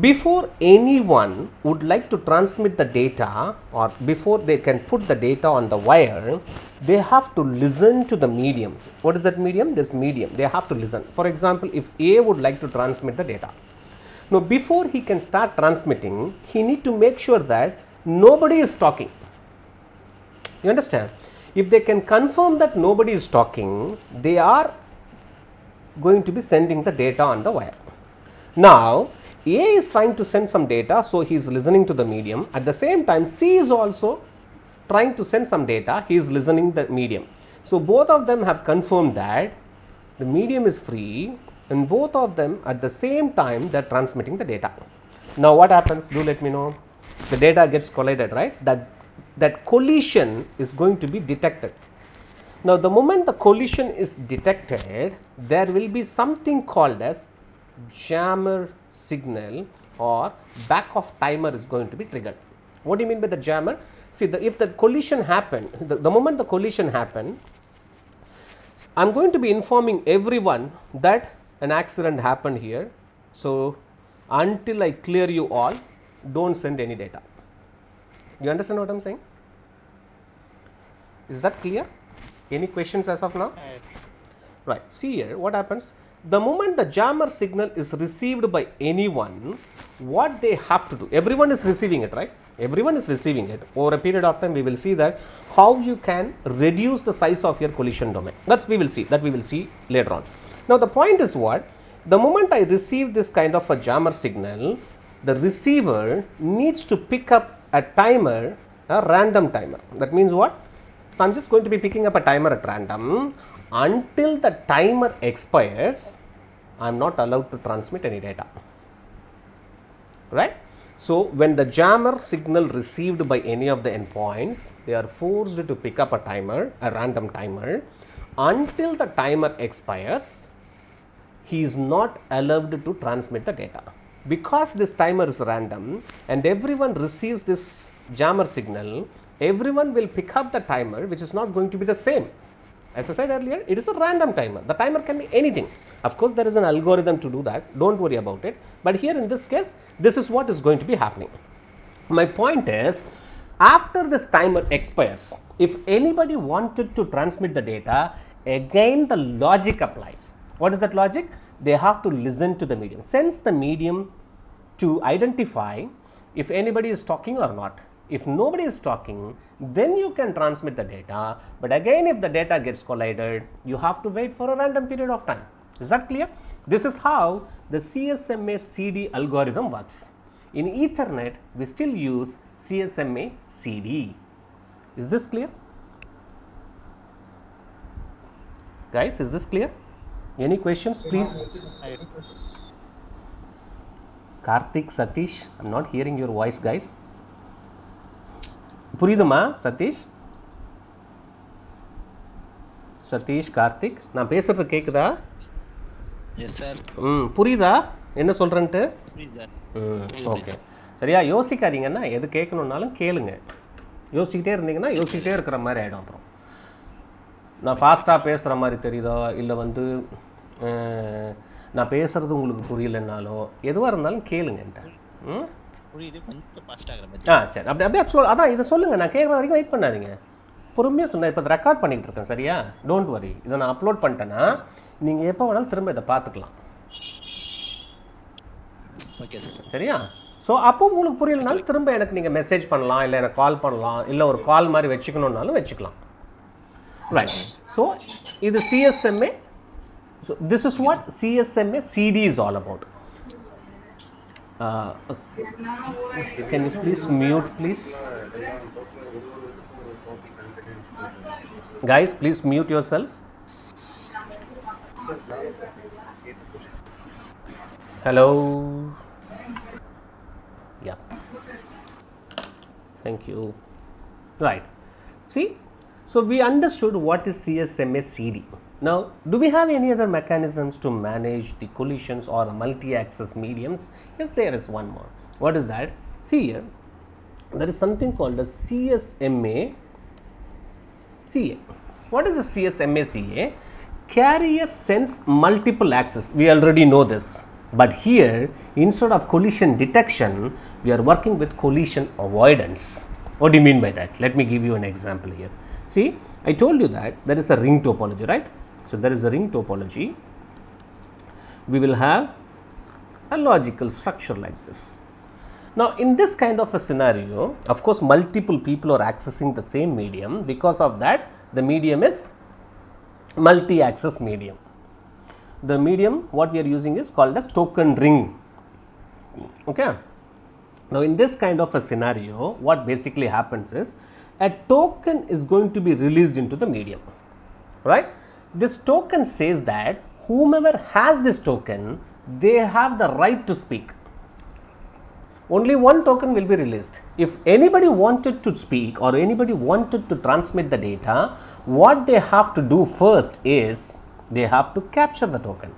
before anyone would like to transmit the data or before they can put the data on the wire they have to listen to the medium. What is that medium? This medium. They have to listen. For example if a would like to transmit the data. Now before he can start transmitting he need to make sure that nobody is talking you understand? If they can confirm that nobody is talking, they are going to be sending the data on the wire. Now, A is trying to send some data, so he is listening to the medium. At the same time, C is also trying to send some data, he is listening the medium. So, both of them have confirmed that the medium is free and both of them at the same time they are transmitting the data. Now, what happens? Do let me know. The data gets collided, right? That that collision is going to be detected. Now, the moment the collision is detected, there will be something called as jammer signal or backoff timer is going to be triggered. What do you mean by the jammer? See, the, if the collision happened, the, the moment the collision happened, I am going to be informing everyone that an accident happened here. So, until I clear you all, do not send any data. You understand what I am saying? Is that clear? Any questions as of now? Yes. Right. See here what happens. The moment the jammer signal is received by anyone, what they have to do, everyone is receiving it, right? Everyone is receiving it. Over a period of time, we will see that how you can reduce the size of your collision domain. That's we will see, that we will see later on. Now, the point is what? The moment I receive this kind of a jammer signal, the receiver needs to pick up a timer, a random timer. That means what? So, I am just going to be picking up a timer at random. Until the timer expires I am not allowed to transmit any data. Right. So, when the jammer signal received by any of the endpoints they are forced to pick up a timer a random timer. Until the timer expires he is not allowed to transmit the data. Because this timer is random and everyone receives this jammer signal everyone will pick up the timer which is not going to be the same As I said earlier, it is a random timer. The timer can be anything. Of course, there is an algorithm to do that. Don't worry about it. But here in this case, this is what is going to be happening. My point is, after this timer expires, if anybody wanted to transmit the data, again the logic applies. What is that logic? They have to listen to the medium, sense the medium to identify if anybody is talking or not. If nobody is talking, then you can transmit the data. But again, if the data gets collided, you have to wait for a random period of time. Is that clear? This is how the CSMA CD algorithm works. In Ethernet, we still use CSMA CD. Is this clear? Guys, is this clear? Any questions, please? I, Karthik, Satish, I'm not hearing your voice, guys. புரியுதுமா சதீஷ்? சதீஷ் கார்த்திக் நான் பேசுறது கேக்குதா? Yes sir ம் புரியுதா? என்ன sir ம் okay. சரியா? யோசிக்காதீங்கன்னா எது கேட்கணுன்னாலும் கேளுங்க. யோசிச்சுக்கிட்டே இருந்தீங்கன்னா யோசிச்சுக்கிட்டே இருக்கிற மாதிரி ஆகிடும் அப்புறம். நான் ஃபாஸ்ட்டாக பேசுகிற மாதிரி தெரியுதோ? இல்லை வந்து நான் பேசுகிறது உங்களுக்கு புரியலைன்னாலோ எதுவாக இருந்தாலும் கேளுங்கன்ட்ட ம்? புரியுது. கொஞ்சம் ஃபாஸ்ட் ஆகிற மாதிரி ஆ சரி. அப்படி அப்படியே சொல் அதான் இதை சொல்லுங்கள் நான் கேட்குற வரைக்கும் வெயிட் பண்ணாதீங்க. பொறுமையாக சொன்னேன் இப்போ ரெக்கார்ட் பண்ணிகிட்டு இருக்கேன் சரியா? டோன்ட் வரி இதை நான் அப்லோட் பண்ணிட்டேன்னா நீங்கள் எப்போ வேணாலும் திரும்ப இதை பார்த்துக்கலாம். ஓகே சார் சரியா? ஸோ அப்போ உங்களுக்கு புரியலனாலும் திரும்ப எனக்கு நீங்கள் மெசேஜ் பண்ணலாம் இல்லை எனக்கு கால் பண்ணலாம் இல்லை ஒரு கால் மாதிரி வச்சுக்கணுன்னாலும் வச்சுக்கலாம். ரைட் ஸோ இது CSMA so this is what CSMA CD is all about Uh, can you please mute please? Guys please mute yourself. Hello. Yeah. Thank you. Right. See? So we understood what is csma cd now do we have any other mechanisms to manage the collisions or multi-access mediums yes there is one more what is that see here there is something called a csma CA. What is the CSMA CA? Carrier sense multiple access. We already know this. But here, instead of collision detection, we are working with collision avoidance. What do you mean by that? Let me give you an example here. See, I told you that there is a ring topology, right? So, there is a ring topology. We will have a logical structure like this. Now, in this kind of a scenario, of course, multiple people are accessing the same medium. Because of that, the medium is multi-access medium. The medium what we are using is called as token ring. Okay. Now, in this kind of a scenario, what basically happens is a token is going to be released into the medium, right? This token says that whomever has this token, they have the right to speak only one token will be released. If anybody wanted to speak or anybody wanted to transmit the data, what they have to do first is they have to capture the token.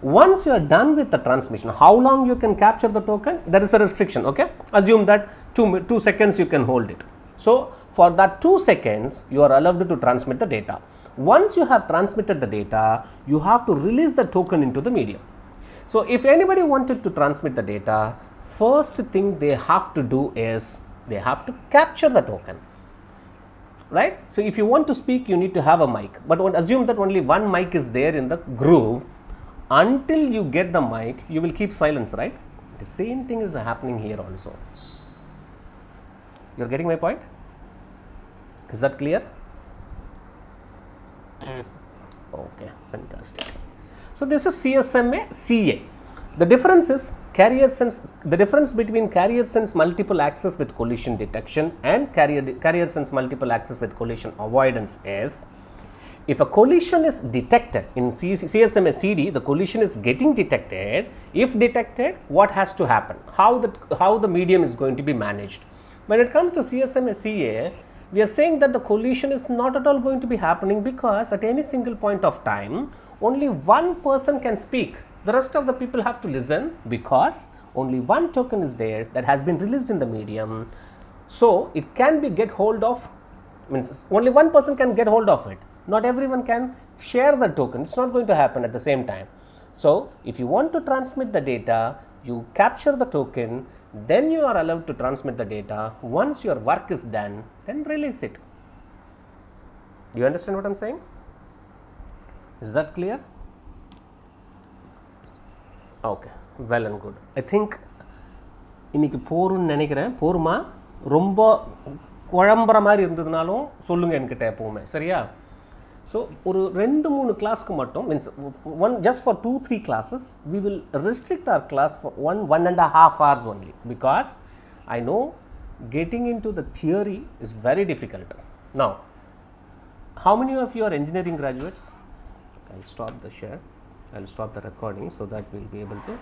Once you are done with the transmission, how long you can capture the token? There is a restriction, okay? Assume that two, two seconds you can hold it. So, for that two seconds, you are allowed to transmit the data. Once you have transmitted the data, you have to release the token into the medium. So, if anybody wanted to transmit the data, first thing they have to do is they have to capture the token. Right? So, if you want to speak, you need to have a mic. But assume that only one mic is there in the groove. Until you get the mic, you will keep silence, right? The same thing is happening here also. You're getting my point? Is that clear? Yes. Okay, fantastic. So this is CSMA CA. The difference is carrier sense. The difference between carrier sense multiple access with collision detection and carrier carrier sense multiple access with collision avoidance is if a collision is detected in CSMA CD, the collision is getting detected. If detected, what has to happen? How the how the medium is going to be managed? When it comes to CSMA CA, we are saying that the collision is not at all going to be happening because at any single point of time, only one person can speak. The rest of the people have to listen because only one token is there that has been released in the medium. So it can be get hold of means only one person can get hold of it not everyone can share the token. It's not going to happen at the same time. So, if you want to transmit the data, you capture the token, then you are allowed to transmit the data. Once your work is done, then release it. Do you understand what I'm saying? Is that clear? Okay well and good I think இன்னைக்கு போரும்னு நினைக்கிறேன் போருமா ரொம்ப குழம்புற மாதிரி இருந்ததுனாலும் சொல்லுங்கள் என்கிட்ட எப்போவுமே சரியா so ஒரு ரெண்டு மூணு கிளாஸ்க்கு மட்டும் means one just for two three classes we will restrict our class for one one and half hours only because I know getting into the theory is very difficult. Now, how many of you are engineering graduates? I'll stop the share. I'll stop the recording so that we'll be able to